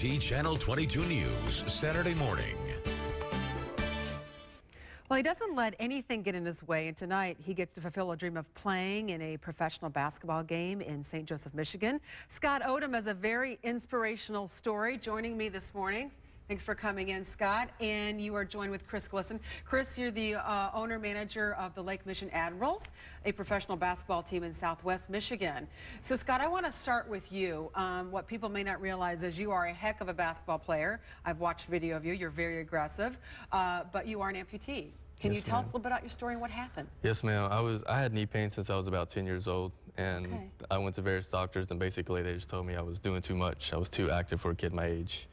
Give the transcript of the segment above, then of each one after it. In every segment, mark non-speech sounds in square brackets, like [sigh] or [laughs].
WSBT Channel 22 News, Saturday morning. Well, he doesn't let anything get in his way, and tonight he gets to fulfill a dream of playing in a professional basketball game in St. Joseph, Michigan. Scott Odom has a very inspirational story joining me this morning. Thanks for coming in, Scott. And you are joined with Chris Glisson. Chris, you're the uh, owner manager of the Lake Michigan Admirals, a professional basketball team in Southwest Michigan. So, Scott, I want to start with you. Um, what people may not realize is you are a heck of a basketball player. I've watched video of you. You're very aggressive, uh, but you are an amputee. Can yes, you tell us a little bit about your story and what happened? Yes, ma'am. I was I had knee pain since I was about 10 years old, and okay. I went to various doctors, and basically they just told me I was doing too much. I was too active for a kid my age.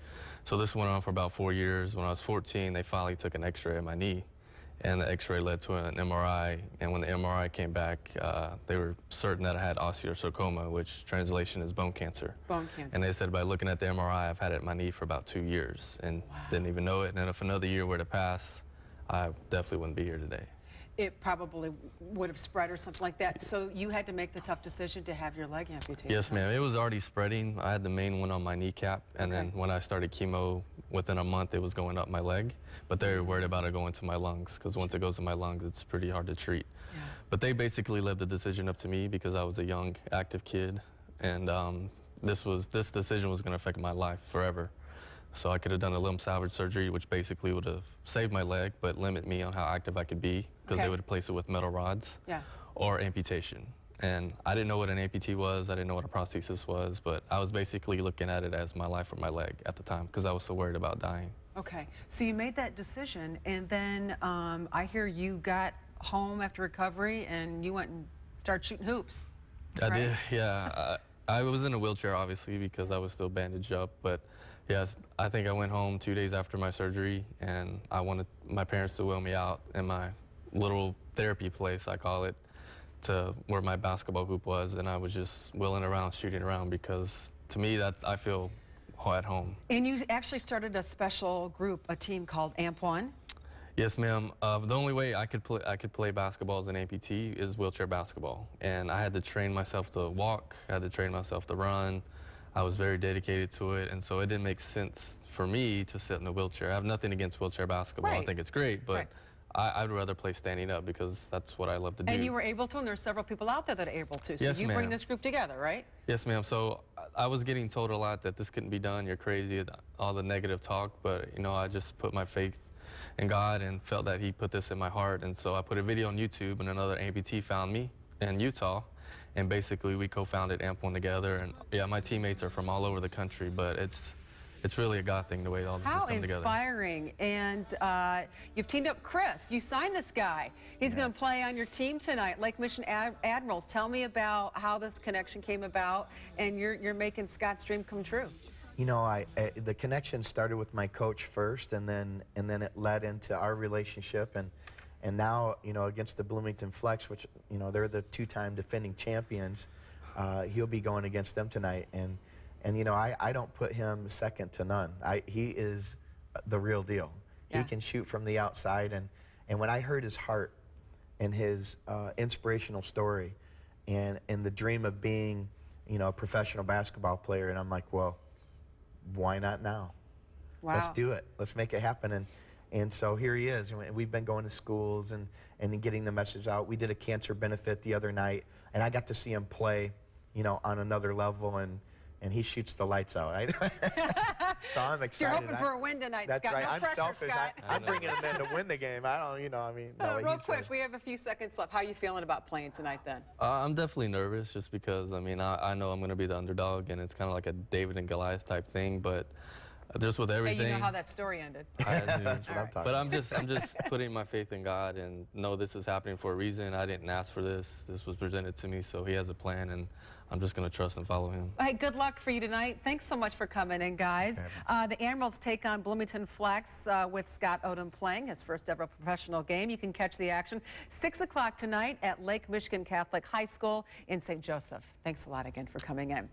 So this went on for about four years. When I was 14, they finally took an x-ray of my knee, and the x-ray led to an MRI. And when the MRI came back, uh, they were certain that I had osteosarcoma, which translation is bone cancer. Bone cancer. And they said by looking at the MRI, I've had it in my knee for about two years and wow. didn't even know it. And if another year were to pass, I definitely wouldn't be here today it probably would have spread or something like that. So you had to make the tough decision to have your leg amputated. Yes, ma'am. It was already spreading. I had the main one on my kneecap, and okay. then when I started chemo, within a month it was going up my leg. But they were worried about it going to my lungs because once it goes to my lungs, it's pretty hard to treat. Yeah. But they basically left the decision up to me because I was a young, active kid, and um, this was this decision was going to affect my life forever. So I could have done a limb salvage surgery, which basically would have saved my leg, but limit me on how active I could be because okay. they would replace it with metal rods yeah. or amputation. And I didn't know what an amputee was. I didn't know what a prosthesis was, but I was basically looking at it as my life or my leg at the time because I was so worried about dying. Okay, so you made that decision, and then um, I hear you got home after recovery and you went and started shooting hoops. I right? did, yeah. I, I was in a wheelchair, obviously, because I was still bandaged up, but Yes, I think I went home two days after my surgery, and I wanted my parents to wheel me out in my little therapy place, I call it, to where my basketball hoop was, and I was just wheeling around, shooting around, because to me, that's I feel at home. And you actually started a special group, a team called Amp One. Yes, ma'am. Uh, the only way I could play I could play basketball as an amputee is wheelchair basketball, and I had to train myself to walk. I had to train myself to run. I was very dedicated to it, and so it didn't make sense for me to sit in a wheelchair. I have nothing against wheelchair basketball. Right. I think it's great, but right. I, would rather play standing up because that's what I love to do. And you were able to, and there's several people out there that are able to. So yes, you bring this group together, right? Yes, ma'am. So I was getting told a lot that this couldn't be done. You're crazy, all the negative talk. But you know, I just put my faith in God and felt that He put this in my heart. And so I put a video on YouTube, and another amputee found me in Utah and basically we co-founded Amp One together. And yeah, my teammates are from all over the country, but it's it's really a God thing the way all this How has come together. How inspiring! And uh, you've teamed up Chris. You signed this guy. He's yes. going to play on your team tonight, Lake Michigan Ad Admirals. Tell me about how this connection came about, and you're you're making Scott's dream come true. You know, I, I the connection started with my coach first, and then and then it led into our relationship and. And now, you know, against the Bloomington Flex, which, you know, they're the two-time defending champions, uh, he'll be going against them tonight. And, and you know, I, I don't put him second to none. I, he is the real deal. Yeah. He can shoot from the outside. And, and when I heard his heart and his uh, inspirational story and, and the dream of being, you know, a professional basketball player, and I'm like, well, why not now? Wow. Let's do it. Let's make it happen. And, and so here he is. And we've been going to schools and, and getting the message out. We did a cancer benefit the other night, and I got to see him play, you know, on another level. And, and he shoots the lights out. Right? [laughs] so I'm excited. You're hoping for a win tonight, That's Scott. right. No I'm pressure, selfish. Scott. I, am bringing him in to win the game. I don't, you know, I mean, no. Uh, real quick, we have a few seconds left. How are you feeling about playing tonight, then? Uh, I'm definitely nervous, just because I mean, I, I know I'm going to be the underdog, and it's kind of like a David and Goliath type thing, but just with everything. Hey, you know how that story ended. [laughs] I That's what I'm talking. But I'm just, I'm just [laughs] putting my faith in God and know this is happening for a reason. I didn't ask for this. This was presented to me, so He has a plan, and I'm just going to trust and follow Him. Hey, good luck for you tonight. Thanks so much for coming in, guys. Uh, the Admirals take on Bloomington Flex uh, with Scott Odom playing his first ever professional game. You can catch the action 6 o'clock tonight at Lake Michigan Catholic High School in St. Joseph. Thanks a lot again for coming in.